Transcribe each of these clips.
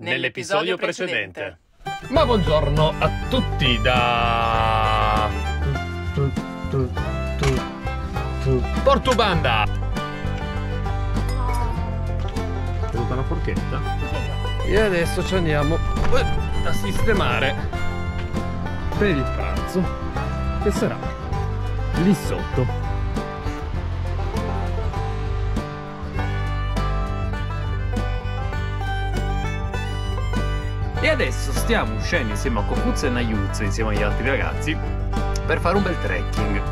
nell'episodio precedente. Ma buongiorno a tutti da Portubanda. È una forchetta? E adesso ci andiamo eh, a sistemare per il pranzo che sarà lì sotto. E adesso stiamo uscendo insieme a Kokuz e Nayuz, insieme agli altri ragazzi, per fare un bel trekking.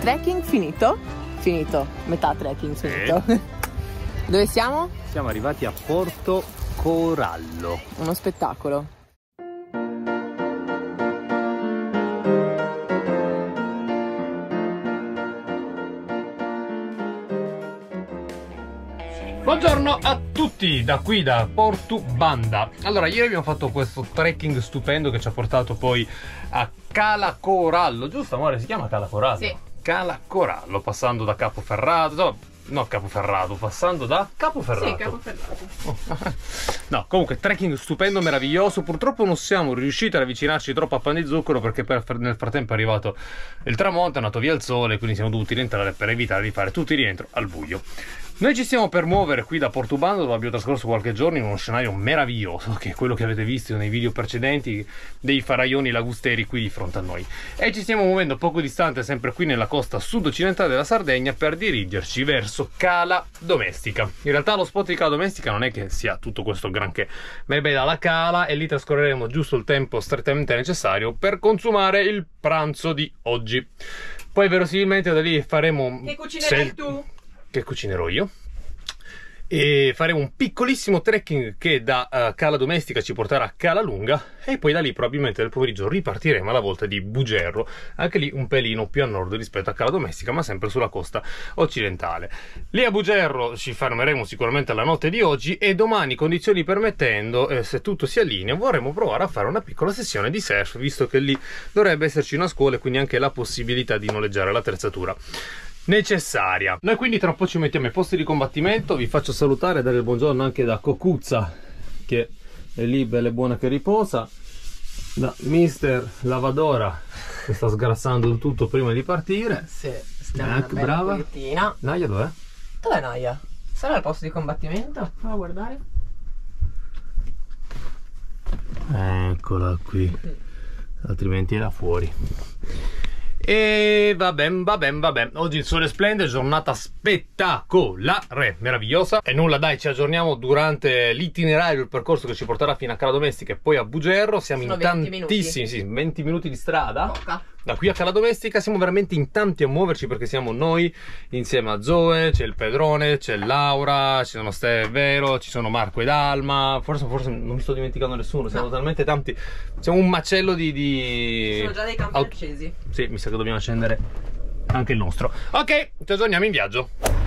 Trekking finito? Finito, metà trekking finito. Dove siamo? Siamo arrivati a Porto Corallo. Uno spettacolo. Buongiorno a tutti da qui da Porto Banda. Allora, ieri abbiamo fatto questo trekking stupendo che ci ha portato poi a Cala Corallo, giusto amore? Si chiama Cala Corallo? Sì. Cala Corallo, passando da Capoferrato, no, no Capoferrato, passando da Capoferrato. Sì, capoferrato. No, comunque trekking stupendo, meraviglioso. Purtroppo non siamo riusciti ad avvicinarci troppo a Pan di Zucchero perché per- nel frattempo è arrivato il tramonto, è andato via il sole, quindi siamo dovuti rientrare per evitare di fare tutti rientro al buio. Noi ci stiamo per muovere qui da Portubando dove abbiamo trascorso qualche giorno in uno scenario meraviglioso, che è quello che avete visto nei video precedenti dei faraioni lagusteri qui di fronte a noi. E ci stiamo muovendo poco distante, sempre qui nella costa sud-occidentale della Sardegna, per dirigerci verso Cala Domestica. In realtà lo spot di Cala Domestica non è che sia tutto questo granché, ma è bella la Cala e lì trascorreremo giusto il tempo strettamente necessario per consumare il pranzo di oggi. Poi verosimilmente da lì faremo... Che cucinerai se- tu? Che cucinerò io. E faremo un piccolissimo trekking che da eh, Cala Domestica ci porterà a Cala Lunga e poi da lì probabilmente nel pomeriggio ripartiremo alla volta di Bugerro, anche lì un pelino più a nord rispetto a Cala Domestica, ma sempre sulla costa occidentale. Lì a Bugerro ci fermeremo sicuramente la notte di oggi e domani, condizioni permettendo, eh, se tutto si allinea, vorremmo provare a fare una piccola sessione di surf, visto che lì dovrebbe esserci una scuola e quindi anche la possibilità di noleggiare l'attrezzatura necessaria. Noi quindi tra un po' ci mettiamo ai posti di combattimento, vi faccio salutare e dare il buongiorno anche da Cocuzza che è lì bella e buona che riposa, da Mister Lavadora che sta sgrassando il tutto prima di partire. Sì, stiamo Ecco, bella brava. pogliettina. Naia dov'è? Dov'è Naya? Sarà il posto di combattimento? Prova a guardare. Eccola qui, altrimenti era fuori. E va bene, va bene, va bene. Oggi il sole splende, giornata spettacolare, meravigliosa. E nulla, dai, ci aggiorniamo durante l'itinerario, il percorso che ci porterà fino a Cala Domestica e poi a Bugerro. Siamo Sono in 20 tantissimi, sì, 20 minuti di strada. Poca. Da qui a Cala Domestica siamo veramente in tanti a muoverci perché siamo noi insieme a Zoe, c'è il Pedrone, c'è Laura, ci sono Ste Vero, ci sono Marco ed Alma, forse, forse non mi sto dimenticando nessuno, siamo No. talmente tanti, siamo un macello di... di... Sono già dei campi Aut- accesi. Sì, mi sa che dobbiamo accendere anche il nostro. Ok, ci aggiorniamo in viaggio.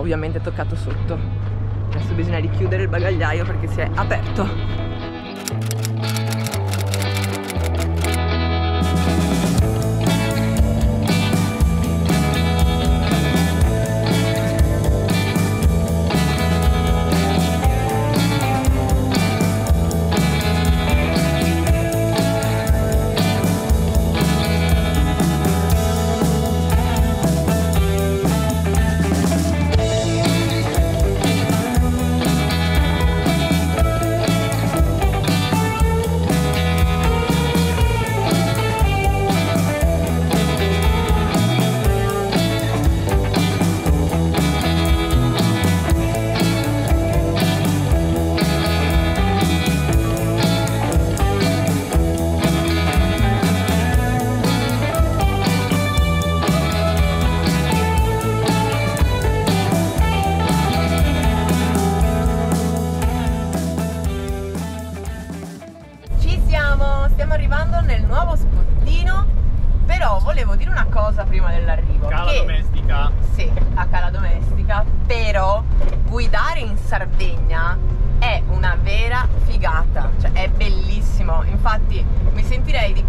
ovviamente toccato sotto. Adesso bisogna richiudere il bagagliaio perché si è aperto.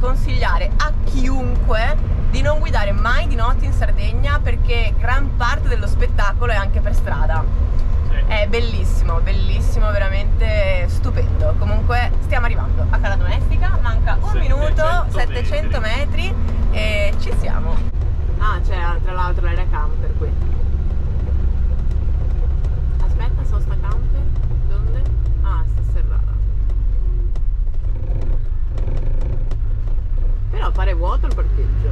consigliare a chiunque di non guidare mai di notte in Sardegna perché gran parte dello spettacolo è anche per strada. Sì. È bellissimo, bellissimo, veramente stupendo. Comunque stiamo arrivando a Cala Domestica, manca un 700 minuto, 700 metri. metri e ci siamo. Ah, c'è ah, tra l'altro l'area camper qui. Aspetta, sosta camper. Dove? Ah, sta serrata. Però pare vuoto il parcheggio.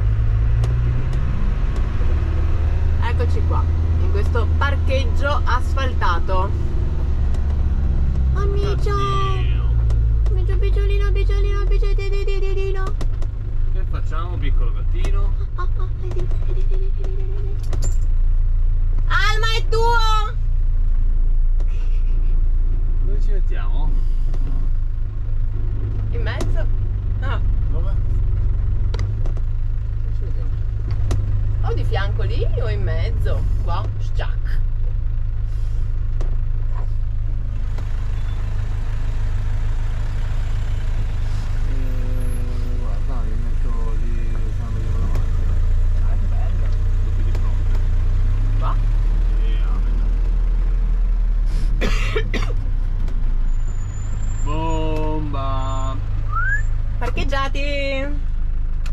Eccoci qua, in questo parcheggio asfaltato. Amicio! Amicio picciolino, picciolino, picciolino! Che facciamo, piccolo gattino? Ah, ah, Alma è tuo! Dove ci mettiamo? In mezzo? Ah. Di fianco lì o in mezzo? Qua? Sciac. Guarda, mi metto lì quando devo la macchina. Ah, che bello. Proprio di fronte. Qua? Bomba! Parcheggiati!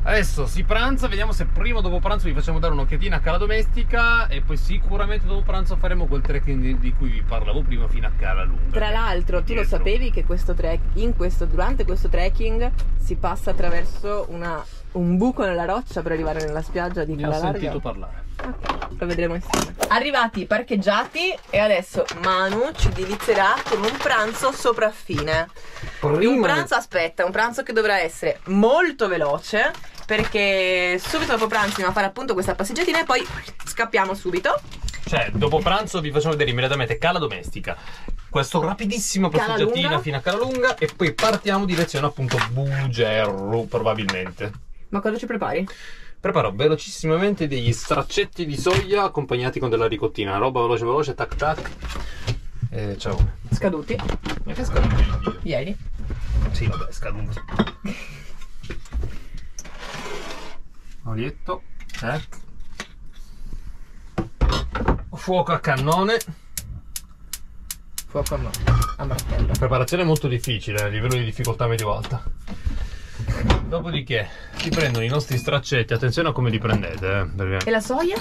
Adesso si pranza, vediamo se prima o dopo pranzo vi facciamo dare un'occhiatina a Cala Domestica e poi sicuramente dopo pranzo faremo quel trekking di- cui vi parlavo prima fino a Cala Lunga. Tra l'altro, tu lo sapevi che questo trek, in questo, durante questo trekking si passa attraverso una- un buco nella roccia per arrivare nella spiaggia di Ne ho Cala Larga? sentito parlare. Ok, lo vedremo insieme. Arrivati, parcheggiati e adesso Manu ci delizierà con un pranzo sopraffine. un Prima pranzo, aspetta, un pranzo che dovrà essere molto veloce perché subito dopo pranzo andiamo a fare appunto questa passeggiatina e poi scappiamo subito. Cioè, dopo pranzo vi facciamo vedere immediatamente Cala Domestica. Questo rapidissima Cala passeggiatina fino a Cala Lunga e poi partiamo direzione appunto Bugerru, probabilmente. Ma cosa ci prepari? Preparo velocissimamente degli straccetti di soia accompagnati con della ricottina. Roba veloce veloce, tac tac. E ciao. Scaduti Ma che video? ieri. Sì, vabbè, scaduti. Olietto. Eh. Fuoco a cannone. Fuoco a mano, a martello. Preparazione molto difficile, a livello di difficoltà medio-alta. Dopodiché si prendono i nostri straccetti, attenzione a come li prendete, eh, perché... E la soia?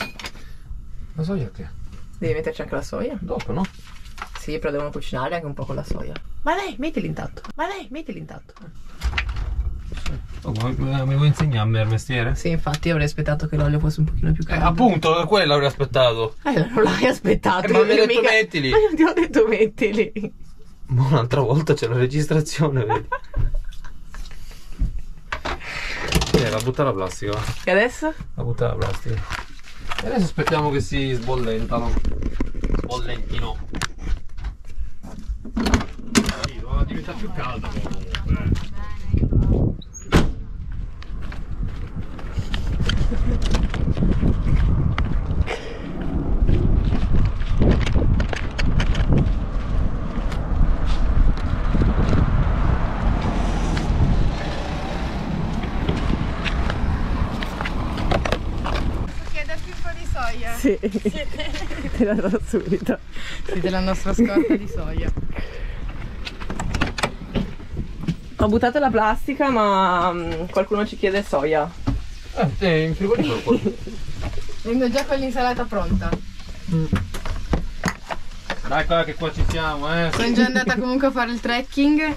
La soia che? Devi metterci anche la soia? Dopo, no? Sì, però devono cucinare anche un po' con la soia. Ma lei, mettili intanto. Ma lei, mettili intanto. Oh, ma- mi vuoi insegnarmi il mestiere? Sì, infatti avrei aspettato che l'olio fosse un pochino più Eh, caldo. appunto, quello avrei aspettato. Eh, non l'hai aspettato. Eh, ma mi hai detto mica- mettili. Ma io ti ho detto mettili. Ma un'altra volta c'è la registrazione, vedi? Eh, va a buttare la plastica. E adesso? Va a buttare la plastica. E adesso aspettiamo che si sbollentano. Sbollentino. Sì, va a diventare più calda però comunque. eh. Chiederti un po' di soia. Sì. La do subito. Sì, della nostra scorta di soia. Ho buttato la plastica, ma mm, qualcuno ci chiede soia. Eh, eh, in frigorifero qua. Già con l'insalata pronta. Dai qua che qua ci siamo, eh. Sono già andata comunque a fare il trekking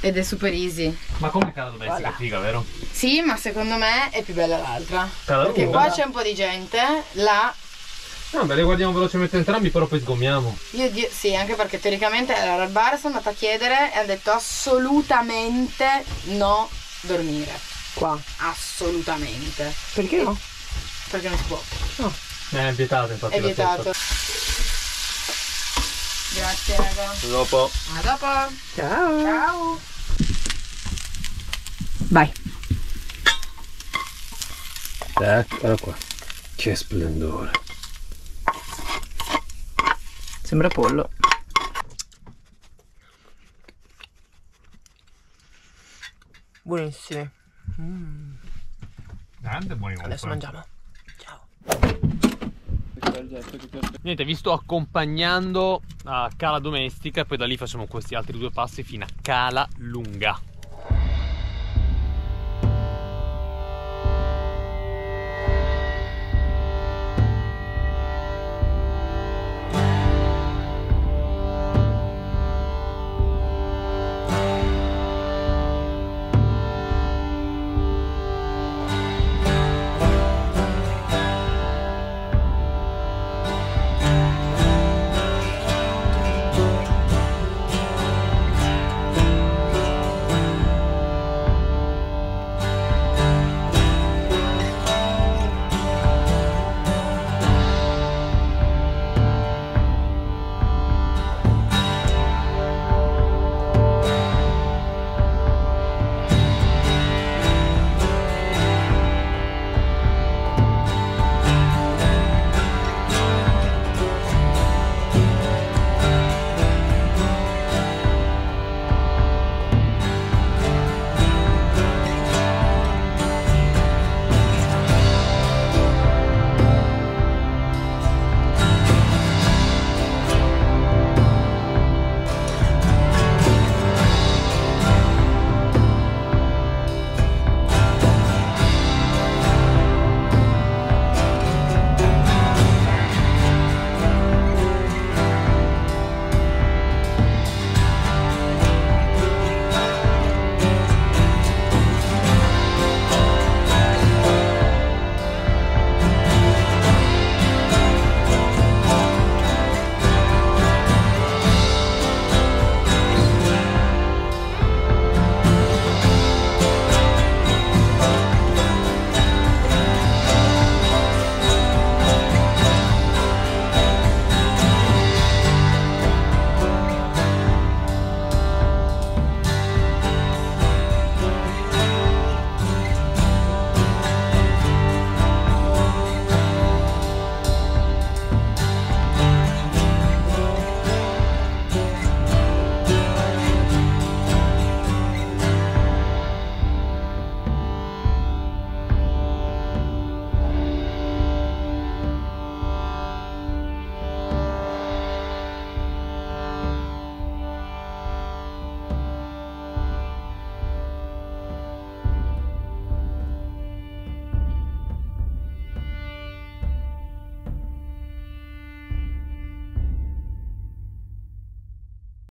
ed è super easy. Ma come cala domestica figa, vero? Sì, ma secondo me è più bella l'altra. Perché lunga. qua c'è un po' di gente, là No, beh, le guardiamo velocemente entrambi, però poi sgommiamo. Io, sì, anche perché teoricamente allora, al bar sono andata a chiedere e hanno detto assolutamente no dormire. Qua. Assolutamente. Perché no? Perché non si può. Eh, è vietato infatti. È vietato. Grazie raga. Dopo. A dopo. Ciao. Ciao. Vai. Eccola qua. Che splendore. Sembra pollo. Buonissimi. Grande buoni Adesso mangiamo. Ciao. Niente, vi sto accompagnando a Cala Domestica e poi da lì facciamo questi altri due passi fino a Cala Lunga.